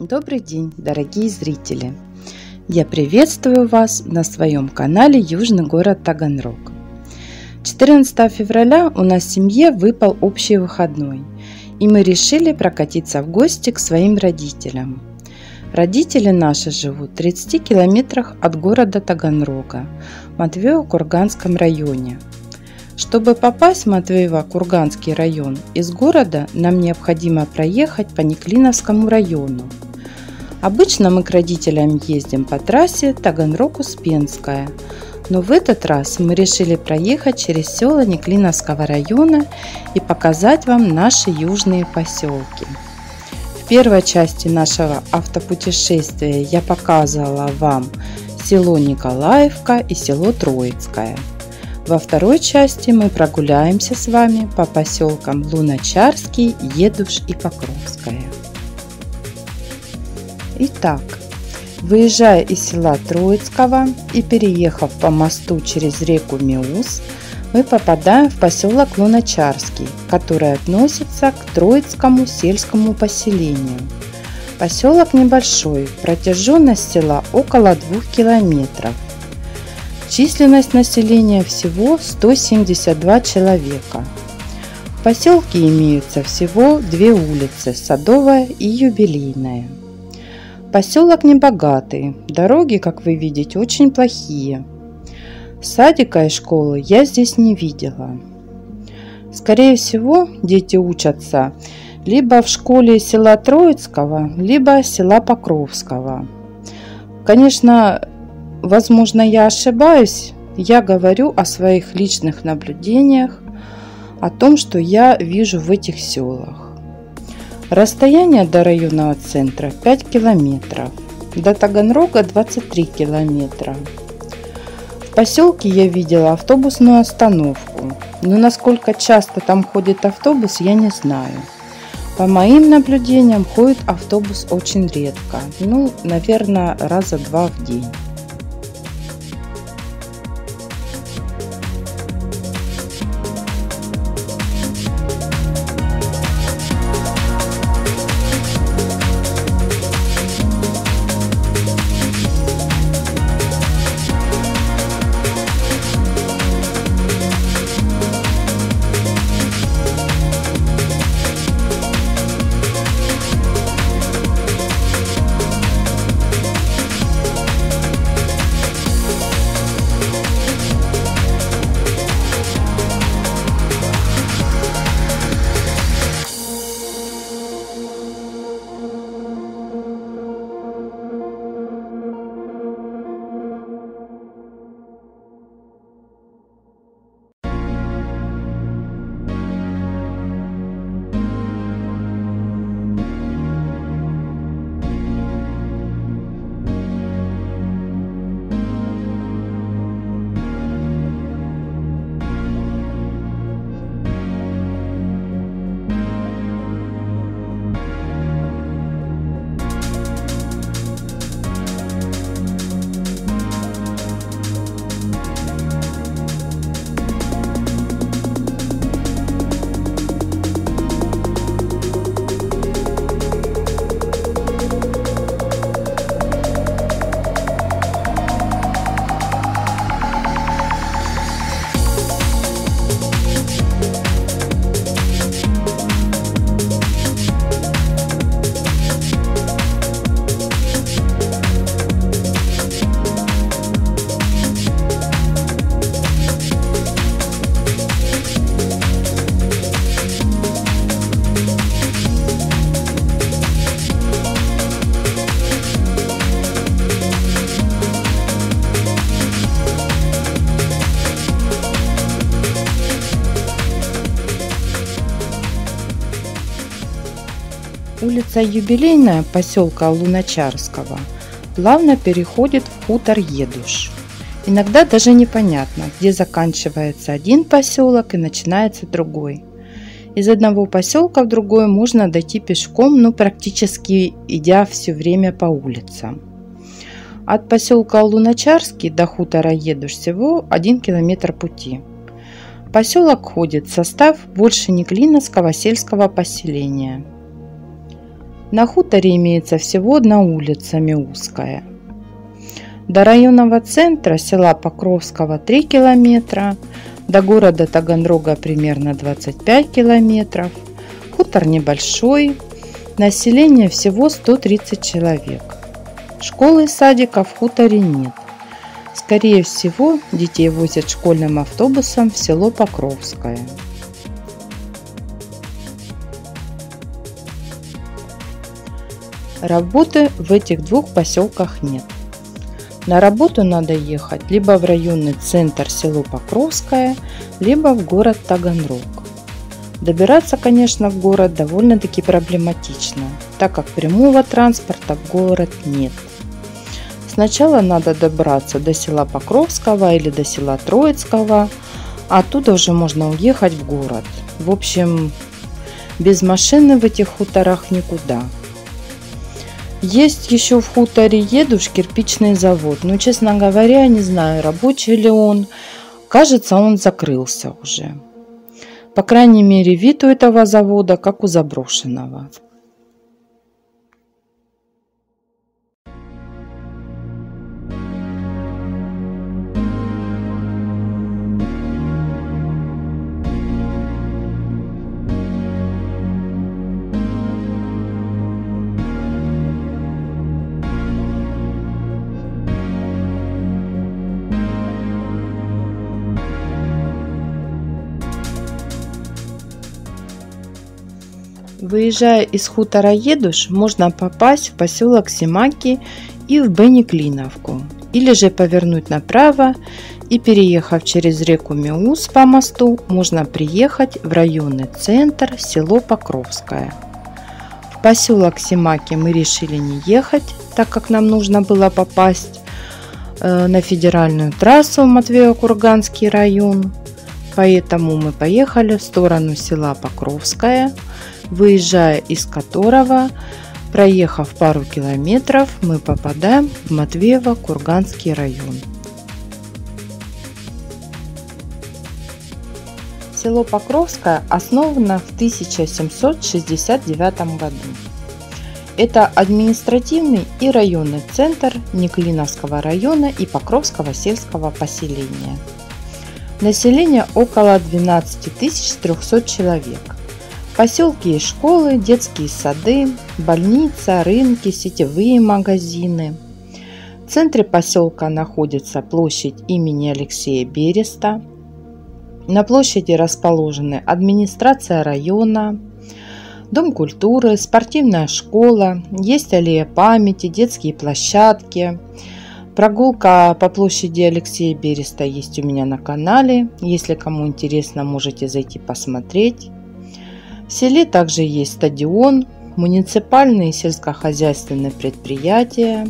Добрый день, дорогие зрители! Я приветствую вас на своем канале Южный город Таганрог. 14 февраля у нас в семье выпал общий выходной, и мы решили прокатиться в гости к своим родителям. Родители наши живут в 30 километрах от города Таганрога, в Матвеево-Курганском районе. Чтобы попасть в Матвеево-Курганский район из города, нам необходимо проехать по Неклиновскому району – Обычно мы к родителям ездим по трассе Таганрог-Успенская, но в этот раз мы решили проехать через села Неклиновского района и показать вам наши южные поселки. В первой части нашего автопутешествия я показывала вам село Николаевка и село Троицкое. Во второй части мы прогуляемся с вами по поселкам Луначарский, Едуш и Покровское. Итак, выезжая из села Троицкого и переехав по мосту через реку Меус, мы попадаем в поселок Луначарский, который относится к Троицкому сельскому поселению. Поселок небольшой, протяженность села около 2 километров. Численность населения всего 172 человека. В поселке имеются всего две улицы – Садовая и Юбилейная. Поселок небогатый, дороги, как вы видите, очень плохие. Садика и школы я здесь не видела. Скорее всего, дети учатся либо в школе села Троицкого, либо села Покровского. Конечно, возможно, я ошибаюсь. Я говорю о своих личных наблюдениях, о том, что я вижу в этих селах. Расстояние до районного центра 5 километров, до Таганрога 23 километра. В поселке я видела автобусную остановку, но насколько часто там ходит автобус, я не знаю. По моим наблюдениям, ходит автобус очень редко, ну, наверное, раза два в день. Улица Юбилейная поселка Луначарского плавно переходит в хутор Едуш. Иногда даже непонятно, где заканчивается один поселок и начинается другой. Из одного поселка в другой можно дойти пешком, ну практически идя все время по улицам. От поселка Луначарский до хутора Едуш всего 1 километр пути. Поселок входит в состав больше Неклиновского сельского поселения – На хуторе имеется всего одна улица Миузская. До районного центра села Покровского 3 километра, до города Таганрога примерно 25 километров. Хутор небольшой, население всего 130 человек. Школы и садика в хуторе нет. Скорее всего, детей возят школьным автобусом в село Покровское. Работы в этих двух поселках нет. На работу надо ехать либо в районный центр село Покровское, либо в город Таганрог. Добираться, конечно, в город довольно-таки проблематично, так как прямого транспорта в город нет. Сначала надо добраться до села Покровского или до села Троицкого, а оттуда уже можно уехать в город. В общем, без машины в этих хуторах никуда – есть еще в хуторе Едуш кирпичный завод. Но, честно говоря, не знаю, рабочий ли он. Кажется, он закрылся уже. По крайней мере, вид у этого завода как у заброшенного. Выезжая из хутора Едуш, можно попасть в поселок Симаки и в Бениклиновку, или же повернуть направо и переехав через реку Меус по мосту, можно приехать в районный центр село Покровское. В поселок Симаки мы решили не ехать, так как нам нужно было попасть э, на федеральную трассу в Матвео-Курганский район. Поэтому мы поехали в сторону села Покровское – выезжая из которого, проехав пару километров, мы попадаем в Матвеево-Курганский район. Село Покровское основано в 1769 году. Это административный и районный центр Неклиновского района и Покровского сельского поселения. Население около 12 300 человек поселке есть школы, детские сады, больница, рынки, сетевые магазины. В центре поселка находится площадь имени Алексея Береста. На площади расположены администрация района, Дом культуры, спортивная школа, есть аллея памяти, детские площадки. Прогулка по площади Алексея Береста есть у меня на канале. Если кому интересно, можете зайти посмотреть. В селе также есть стадион, муниципальные сельскохозяйственные предприятия.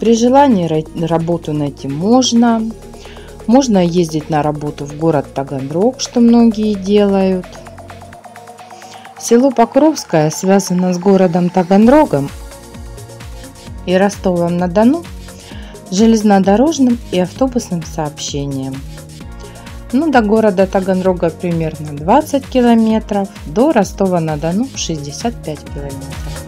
При желании работу найти можно. Можно ездить на работу в город Таганрог, что многие делают. Село Покровское связано с городом Таганрогом и Ростовом-на-Дону железнодорожным и автобусным сообщением – ну, до города Таганрога примерно 20 километров, до Ростова-на-Дону 65 километров.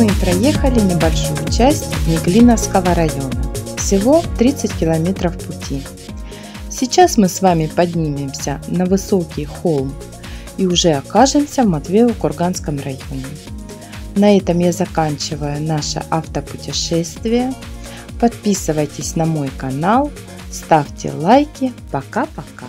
Мы и проехали небольшую часть Неглиновского района. Всего 30 километров пути. Сейчас мы с вами поднимемся на высокий холм и уже окажемся в Матвеево-Курганском районе. На этом я заканчиваю наше автопутешествие. Подписывайтесь на мой канал, ставьте лайки. Пока-пока.